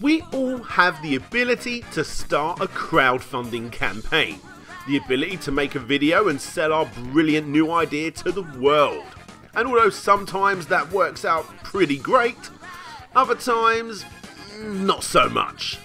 We all have the ability to start a crowdfunding campaign. The ability to make a video and sell our brilliant new idea to the world. And although sometimes that works out pretty great, other times, not so much.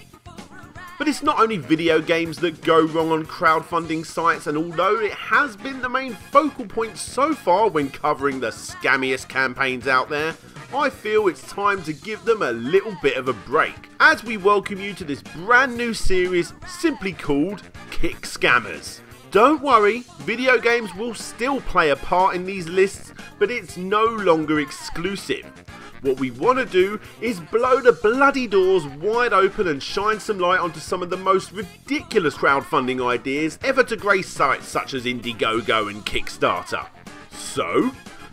But it's not only video games that go wrong on crowdfunding sites, and although it has been the main focal point so far when covering the scammiest campaigns out there, I feel it's time to give them a little bit of a break as we welcome you to this brand new series simply called Kick Scammers. Don't worry, video games will still play a part in these lists, but it's no longer exclusive. What we want to do is blow the bloody doors wide open and shine some light onto some of the most ridiculous crowdfunding ideas ever to grace sites such as Indiegogo and Kickstarter. So,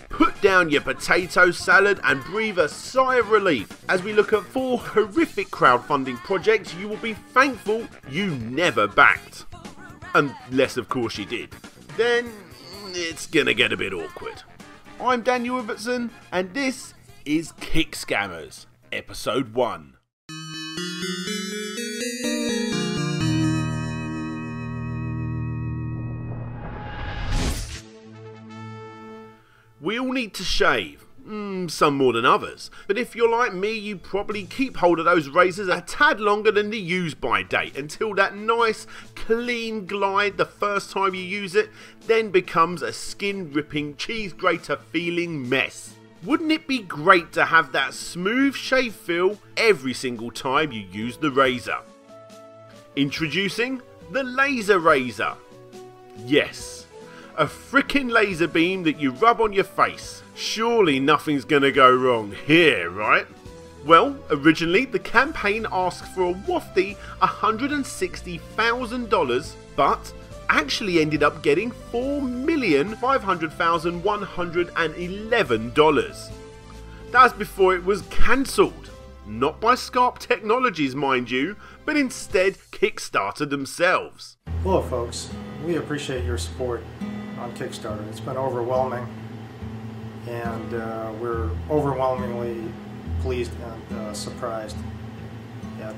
put down your potato salad and breathe a sigh of relief as we look at four horrific crowdfunding projects you will be thankful you never backed. Unless, of course, you did. Then it's gonna get a bit awkward. I'm Daniel Ibbertson, and this is Kick Scammers, Episode 1. We all need to shave. Mm, some more than others. But if you're like me, you probably keep hold of those razors a tad longer than the use by date until that nice, clean glide the first time you use it then becomes a skin ripping, cheese grater feeling mess. Wouldn't it be great to have that smooth shave feel every single time you use the razor? Introducing the Laser Razor. Yes, a frickin' laser beam that you rub on your face. Surely nothing's gonna go wrong here, right? Well, originally the campaign asked for a wafty $160,000, but actually ended up getting $4,500,111. That's before it was cancelled. Not by Skarp Technologies, mind you, but instead Kickstarter themselves. Hello, folks. We appreciate your support on Kickstarter. It's been overwhelming, and uh, we're overwhelmingly pleased and uh, surprised at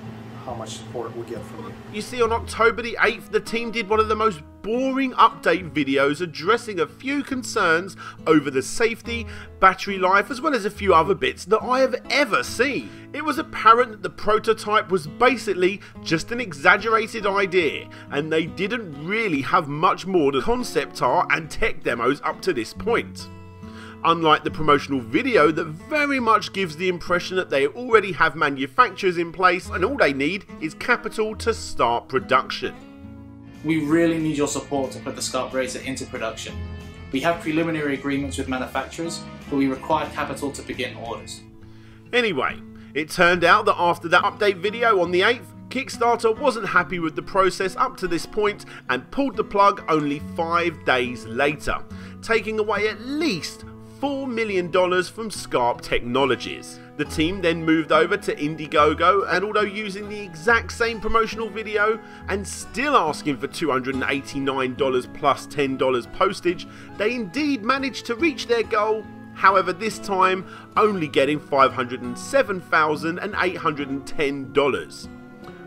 how much support we get from you. You see, on October the 8th, the team did one of the most boring update videos addressing a few concerns over the safety, battery life, as well as a few other bits that I have ever seen. It was apparent that the prototype was basically just an exaggerated idea, and they didn't really have much more than concept art and tech demos up to this point unlike the promotional video that very much gives the impression that they already have manufacturers in place and all they need is capital to start production. We really need your support to put the Skarp Razor into production. We have preliminary agreements with manufacturers, but we require capital to begin orders. Anyway, it turned out that after that update video on the 8th, Kickstarter wasn't happy with the process up to this point and pulled the plug only 5 days later, taking away at least $4 million from Skarp Technologies. The team then moved over to Indiegogo, and although using the exact same promotional video and still asking for $289 plus $10 postage, they indeed managed to reach their goal. However, this time only getting $507,810.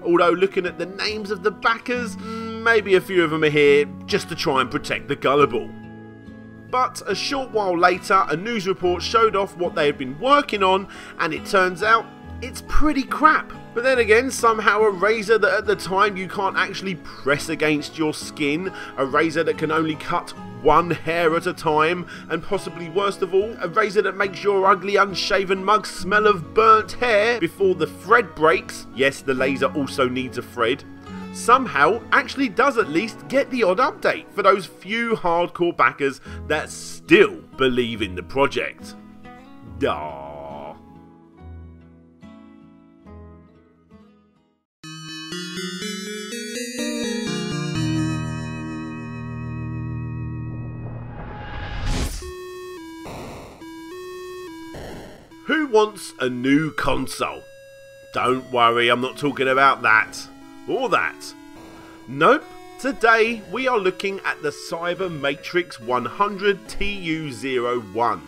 Although, looking at the names of the backers, maybe a few of them are here just to try and protect the gullible. But a short while later, a news report showed off what they had been working on, and it turns out it's pretty crap. But then again, somehow a razor that at the time you can't actually press against your skin, a razor that can only cut one hair at a time, and possibly worst of all, a razor that makes your ugly unshaven mug smell of burnt hair before the thread breaks. Yes, the laser also needs a thread somehow actually does at least get the odd update for those few hardcore backers that still believe in the project. Aww. Who wants a new console? Don't worry, I'm not talking about that or that. Nope, today we are looking at the Cyber Matrix 100 TU01.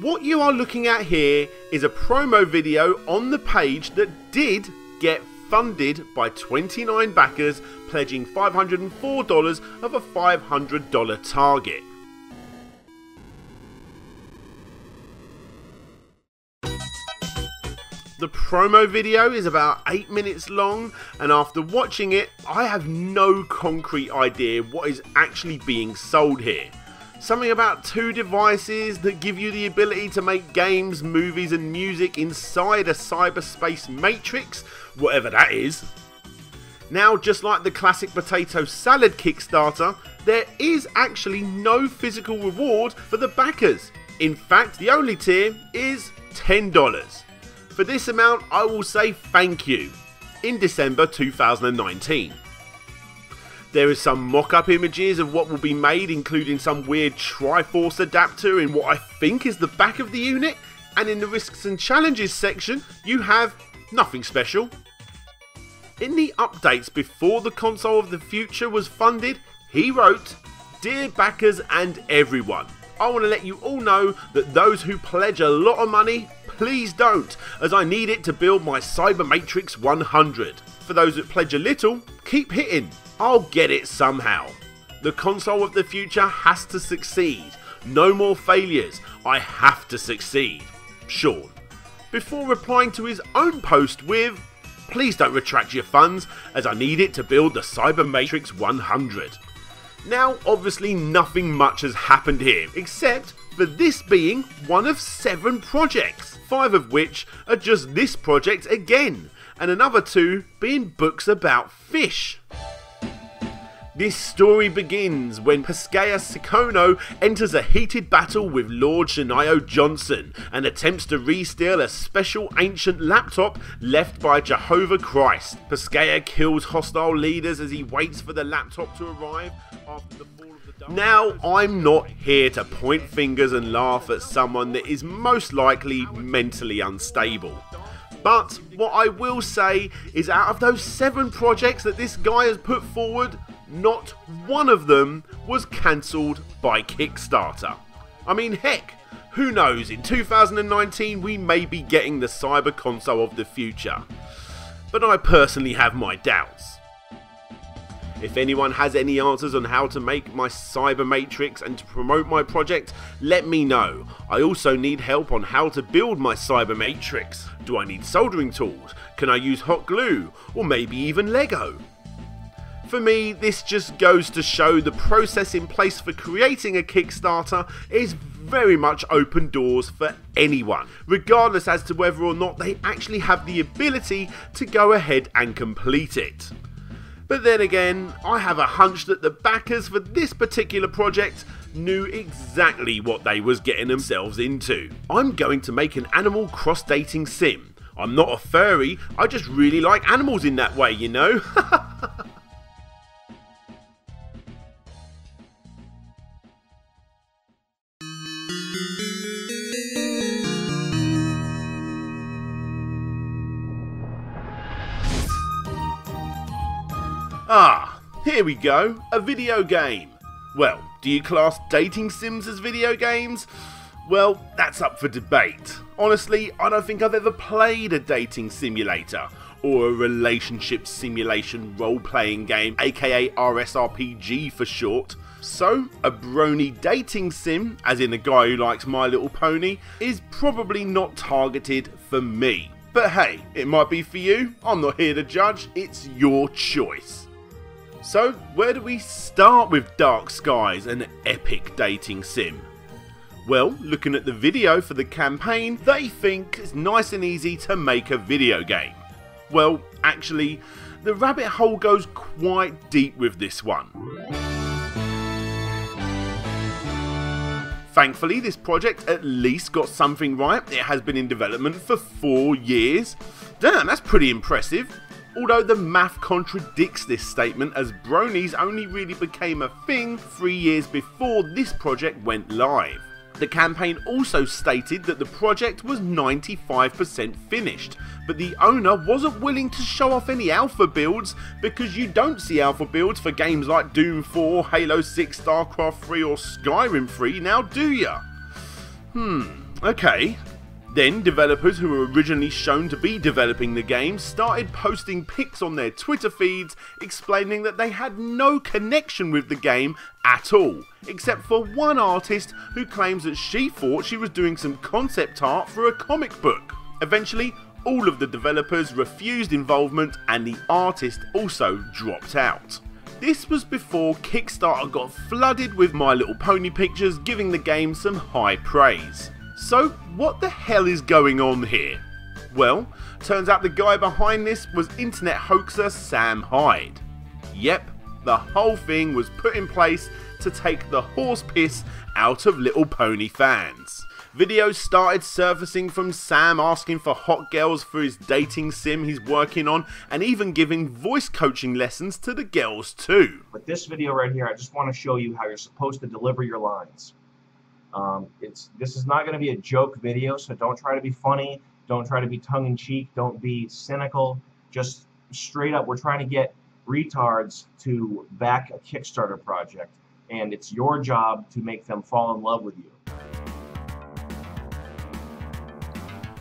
What you are looking at here is a promo video on the page that did get funded by 29 backers pledging $504 of a $500 target. The promo video is about 8 minutes long, and after watching it, I have no concrete idea what is actually being sold here. Something about two devices that give you the ability to make games, movies, and music inside a cyberspace matrix, whatever that is. Now, just like the classic potato salad Kickstarter, there is actually no physical reward for the backers. In fact, the only tier is $10. For this amount, I will say thank you in December 2019. There is some mock-up images of what will be made, including some weird Triforce adapter in what I think is the back of the unit, and in the risks and challenges section, you have nothing special. In the updates before the console of the future was funded, he wrote, Dear backers and everyone, I want to let you all know that those who pledge a lot of money, please don't, as I need it to build my Cyber Matrix 100. For those that pledge a little, keep hitting. I'll get it somehow. The console of the future has to succeed. No more failures. I have to succeed. Sean. Before replying to his own post with, Please don't retract your funds, as I need it to build the Cyber Matrix 100. Now, obviously, nothing much has happened here, except for this being one of seven projects, five of which are just this project again, and another two being books about fish. This story begins when Pascaya Sikono enters a heated battle with Lord Shanayo Johnson and attempts to re-steal a special ancient laptop left by Jehovah Christ. Pascaya kills hostile leaders as he waits for the laptop to arrive after the fall of the dark. Now, I'm not here to point fingers and laugh at someone that is most likely mentally unstable. But what I will say is out of those seven projects that this guy has put forward, not one of them was cancelled by Kickstarter. I mean, heck, who knows, in 2019 we may be getting the cyber console of the future. But I personally have my doubts. If anyone has any answers on how to make my Cyber Matrix and to promote my project, let me know. I also need help on how to build my Cyber Matrix. Do I need soldering tools? Can I use hot glue? Or maybe even Lego? For me, this just goes to show the process in place for creating a Kickstarter is very much open doors for anyone, regardless as to whether or not they actually have the ability to go ahead and complete it. But then again, I have a hunch that the backers for this particular project knew exactly what they was getting themselves into. I'm going to make an animal cross dating sim. I'm not a furry, I just really like animals in that way, you know? we go, a video game. Well, do you class dating sims as video games? Well, that's up for debate. Honestly, I don't think I've ever played a dating simulator or a relationship simulation role playing game, aka RSRPG for short. So, a brony dating sim, as in a guy who likes My Little Pony, is probably not targeted for me. But hey, it might be for you. I'm not here to judge, it's your choice. So, where do we start with Dark Skies, an epic dating sim? Well, looking at the video for the campaign, they think it's nice and easy to make a video game. Well, actually, the rabbit hole goes quite deep with this one. Thankfully, this project at least got something right. It has been in development for four years. Damn, that's pretty impressive. Although the math contradicts this statement as bronies only really became a thing three years before this project went live. The campaign also stated that the project was 95% finished, but the owner wasn't willing to show off any alpha builds because you don't see alpha builds for games like Doom 4, Halo 6, StarCraft 3 or Skyrim 3 now do ya? Hmm, Okay. Then, developers who were originally shown to be developing the game started posting pics on their Twitter feeds explaining that they had no connection with the game at all, except for one artist who claims that she thought she was doing some concept art for a comic book. Eventually, all of the developers refused involvement and the artist also dropped out. This was before Kickstarter got flooded with My Little Pony pictures giving the game some high praise. So, what the hell is going on here? Well, turns out the guy behind this was internet hoaxer Sam Hyde. Yep, the whole thing was put in place to take the horse piss out of Little Pony fans. Videos started surfacing from Sam asking for hot girls for his dating sim he's working on, and even giving voice coaching lessons to the girls too. But this video right here, I just want to show you how you're supposed to deliver your lines. Um, it's This is not going to be a joke video, so don't try to be funny. Don't try to be tongue-in-cheek. Don't be cynical. Just straight up, we're trying to get retards to back a Kickstarter project, and it's your job to make them fall in love with you.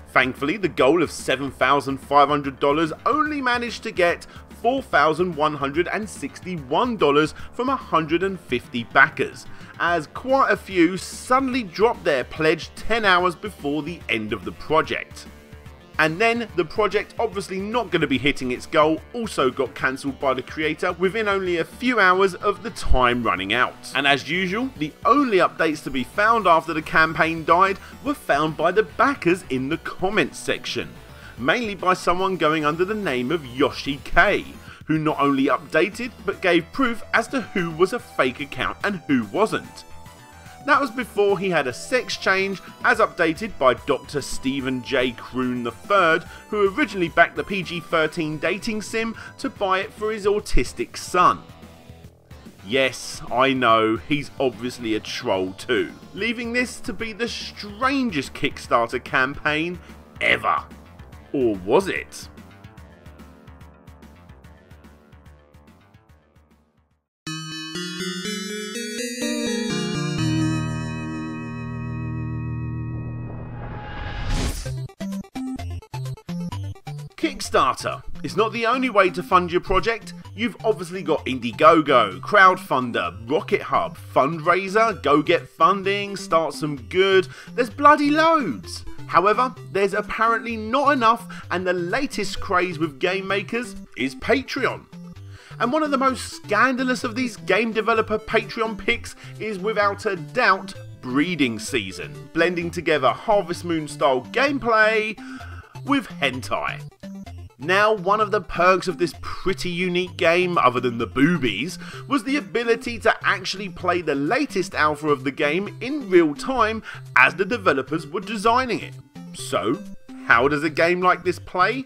Thankfully, the goal of $7,500 only managed to get $4,161 from 150 backers, as quite a few suddenly dropped their pledge 10 hours before the end of the project. And then the project, obviously not going to be hitting its goal, also got cancelled by the creator within only a few hours of the time running out. And as usual, the only updates to be found after the campaign died were found by the backers in the comments section. Mainly by someone going under the name of Yoshi K, who not only updated but gave proof as to who was a fake account and who wasn't. That was before he had a sex change, as updated by Dr. Stephen J. Kroon III, who originally backed the PG 13 dating sim to buy it for his autistic son. Yes, I know, he's obviously a troll too, leaving this to be the strangest Kickstarter campaign ever. Or was it? Kickstarter is not the only way to fund your project. You've obviously got Indiegogo, Crowdfunder, Rocket Hub, Fundraiser, Go Get Funding, Start Some Good. There's bloody loads. However, there's apparently not enough, and the latest craze with game makers is Patreon. And one of the most scandalous of these game developer Patreon picks is without a doubt Breeding Season, blending together Harvest Moon style gameplay with hentai. Now, one of the perks of this pretty unique game, other than the boobies, was the ability to actually play the latest alpha of the game in real time as the developers were designing it. So, how does a game like this play?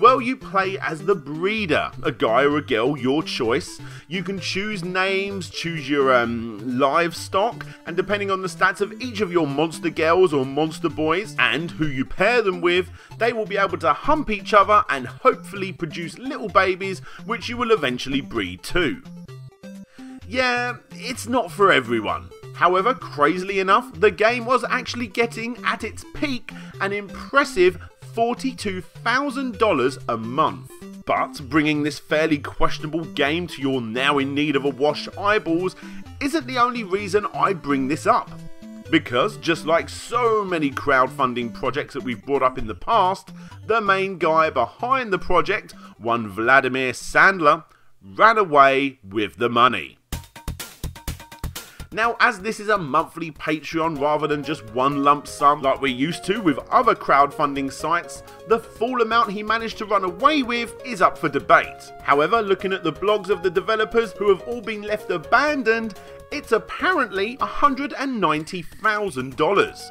Well, you play as the breeder, a guy or a girl, your choice. You can choose names, choose your um, livestock, and depending on the stats of each of your monster girls or monster boys and who you pair them with, they will be able to hump each other and hopefully produce little babies, which you will eventually breed too. Yeah, it's not for everyone. However, crazily enough, the game was actually getting at its peak an impressive $42,000 a month. But bringing this fairly questionable game to your now in need of a wash eyeballs isn't the only reason I bring this up. Because, just like so many crowdfunding projects that we've brought up in the past, the main guy behind the project, one Vladimir Sandler, ran away with the money. Now, as this is a monthly Patreon rather than just one lump sum like we're used to with other crowdfunding sites, the full amount he managed to run away with is up for debate. However, looking at the blogs of the developers who have all been left abandoned, it's apparently $190,000.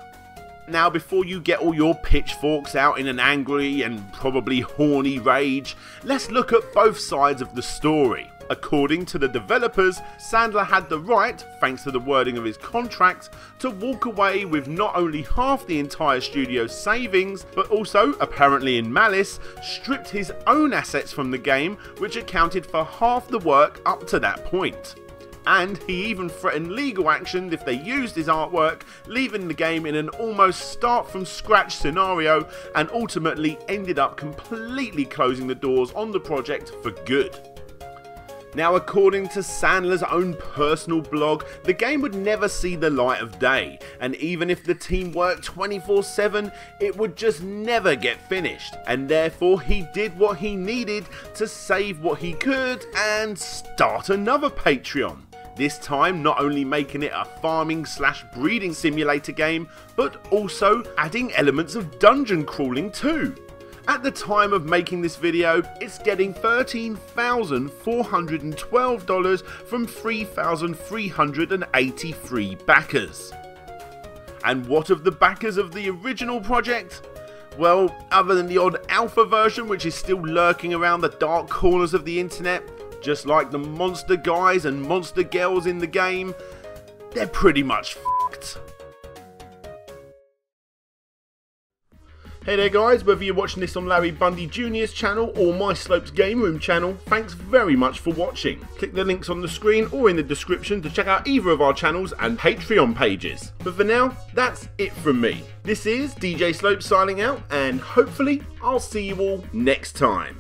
Now, before you get all your pitchforks out in an angry and probably horny rage, let's look at both sides of the story. According to the developers, Sandler had the right, thanks to the wording of his contract, to walk away with not only half the entire studio's savings, but also, apparently in malice, stripped his own assets from the game, which accounted for half the work up to that point. and he even threatened legal action if they used his artwork, leaving the game in an almost start from scratch scenario and ultimately ended up completely closing the doors on the project for good. Now, according to Sandler's own personal blog, the game would never see the light of day, and even if the team worked 24 7, it would just never get finished, and therefore he did what he needed to save what he could and start another Patreon. This time, not only making it a farming slash breeding simulator game, but also adding elements of dungeon crawling too. At the time of making this video, it's getting $13,412 from 3,383 backers. And what of the backers of the original project? Well, other than the odd alpha version which is still lurking around the dark corners of the internet, just like the monster guys and monster girls in the game, they're pretty much Hey there guys, whether you're watching this on Larry Bundy Jr.'s channel or My Slopes Game Room channel, thanks very much for watching. Click the links on the screen or in the description to check out either of our channels and Patreon pages. But for now, that's it from me. This is DJ Slopes signing out and hopefully I'll see you all next time.